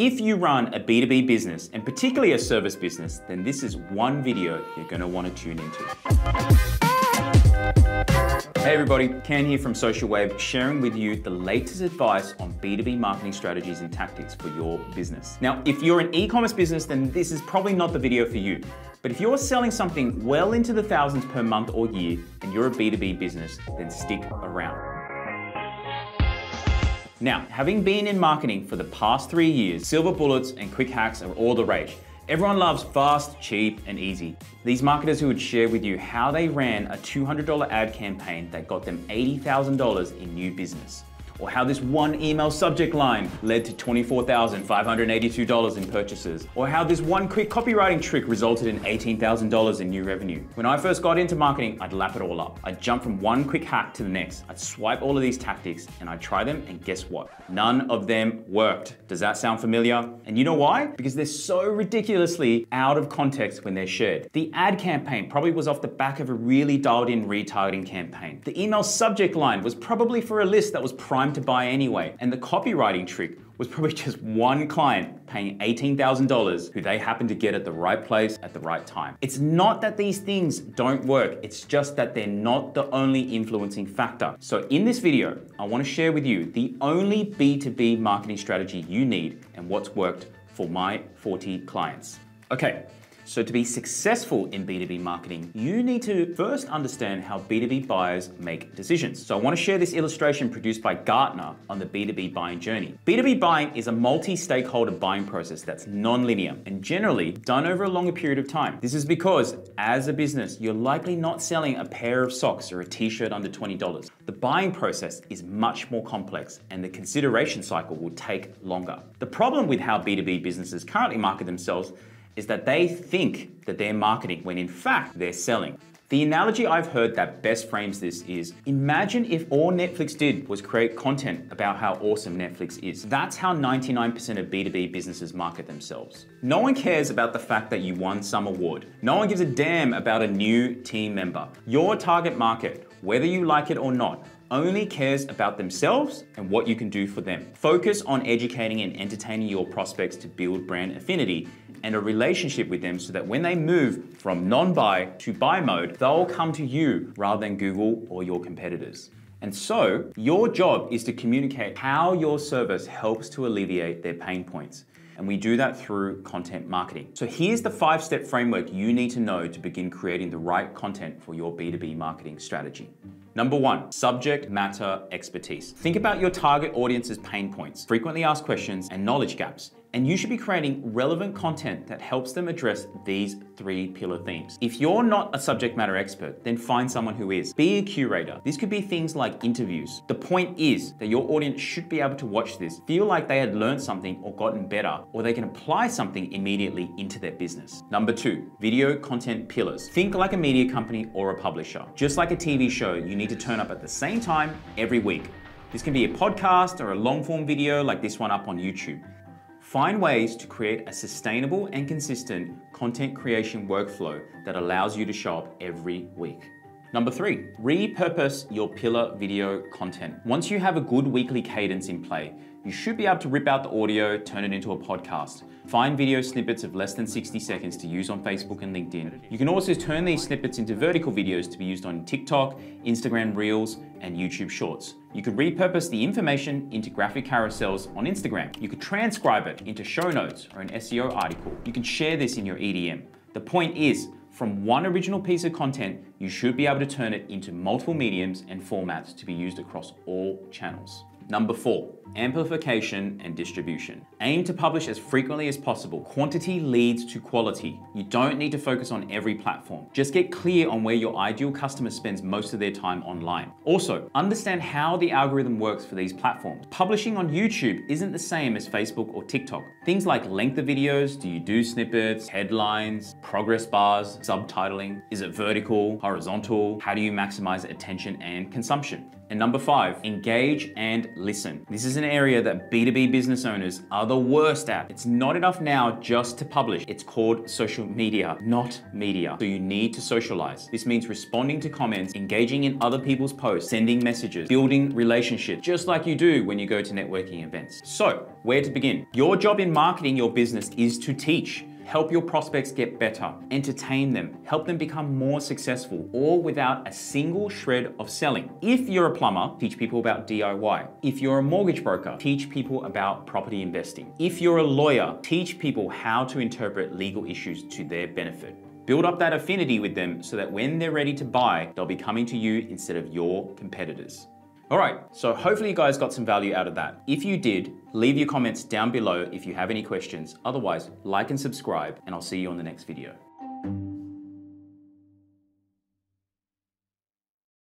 If you run a B2B business, and particularly a service business, then this is one video you're gonna wanna tune into. Hey everybody, Kan here from Social Wave, sharing with you the latest advice on B2B marketing strategies and tactics for your business. Now, if you're an e-commerce business, then this is probably not the video for you. But if you're selling something well into the thousands per month or year, and you're a B2B business, then stick around. Now, having been in marketing for the past three years, silver bullets and quick hacks are all the rage. Everyone loves fast, cheap, and easy. These marketers who would share with you how they ran a $200 ad campaign that got them $80,000 in new business or how this one email subject line led to $24,582 in purchases, or how this one quick copywriting trick resulted in $18,000 in new revenue. When I first got into marketing, I'd lap it all up. I'd jump from one quick hack to the next. I'd swipe all of these tactics and I'd try them, and guess what? None of them worked. Does that sound familiar? And you know why? Because they're so ridiculously out of context when they're shared. The ad campaign probably was off the back of a really dialed in retargeting campaign. The email subject line was probably for a list that was primed to buy anyway. And the copywriting trick was probably just one client paying $18,000 who they happened to get at the right place at the right time. It's not that these things don't work, it's just that they're not the only influencing factor. So in this video, I wanna share with you the only B2B marketing strategy you need and what's worked for my 40 clients. Okay, so to be successful in B2B marketing, you need to first understand how B2B buyers make decisions. So I want to share this illustration produced by Gartner on the B2B buying journey. B2B buying is a multi-stakeholder buying process that's non-linear and generally done over a longer period of time. This is because as a business, you're likely not selling a pair of socks or a t-shirt under $20. The buying process is much more complex and the consideration cycle will take longer. The problem with how B2B businesses currently market themselves is that they think that they're marketing when in fact they're selling. The analogy I've heard that best frames this is imagine if all Netflix did was create content about how awesome Netflix is. That's how 99% of B2B businesses market themselves. No one cares about the fact that you won some award. No one gives a damn about a new team member. Your target market, whether you like it or not, only cares about themselves and what you can do for them. Focus on educating and entertaining your prospects to build brand affinity and a relationship with them so that when they move from non-buy to buy mode, they'll come to you rather than Google or your competitors. And so, your job is to communicate how your service helps to alleviate their pain points. And we do that through content marketing. So here's the five step framework you need to know to begin creating the right content for your B2B marketing strategy. Number one, subject matter expertise. Think about your target audience's pain points, frequently asked questions, and knowledge gaps and you should be creating relevant content that helps them address these three pillar themes. If you're not a subject matter expert, then find someone who is. Be a curator. This could be things like interviews. The point is that your audience should be able to watch this, feel like they had learned something or gotten better, or they can apply something immediately into their business. Number two, video content pillars. Think like a media company or a publisher. Just like a TV show, you need to turn up at the same time every week. This can be a podcast or a long form video like this one up on YouTube. Find ways to create a sustainable and consistent content creation workflow that allows you to show up every week. Number three, repurpose your pillar video content. Once you have a good weekly cadence in play, you should be able to rip out the audio, turn it into a podcast. Find video snippets of less than 60 seconds to use on Facebook and LinkedIn. You can also turn these snippets into vertical videos to be used on TikTok, Instagram Reels, and YouTube Shorts. You could repurpose the information into graphic carousels on Instagram. You could transcribe it into show notes or an SEO article. You can share this in your EDM. The point is, from one original piece of content, you should be able to turn it into multiple mediums and formats to be used across all channels. Number four, amplification and distribution. Aim to publish as frequently as possible. Quantity leads to quality. You don't need to focus on every platform. Just get clear on where your ideal customer spends most of their time online. Also, understand how the algorithm works for these platforms. Publishing on YouTube isn't the same as Facebook or TikTok. Things like length of videos, do you do snippets, headlines, progress bars, subtitling, is it vertical, horizontal, how do you maximize attention and consumption? And number five, engage and listen. This is an area that B2B business owners are the worst at. It's not enough now just to publish. It's called social media, not media. So you need to socialize. This means responding to comments, engaging in other people's posts, sending messages, building relationships, just like you do when you go to networking events. So, where to begin? Your job in marketing your business is to teach help your prospects get better, entertain them, help them become more successful, all without a single shred of selling. If you're a plumber, teach people about DIY. If you're a mortgage broker, teach people about property investing. If you're a lawyer, teach people how to interpret legal issues to their benefit. Build up that affinity with them so that when they're ready to buy, they'll be coming to you instead of your competitors. All right, so hopefully you guys got some value out of that. If you did, leave your comments down below if you have any questions. Otherwise, like and subscribe, and I'll see you on the next video.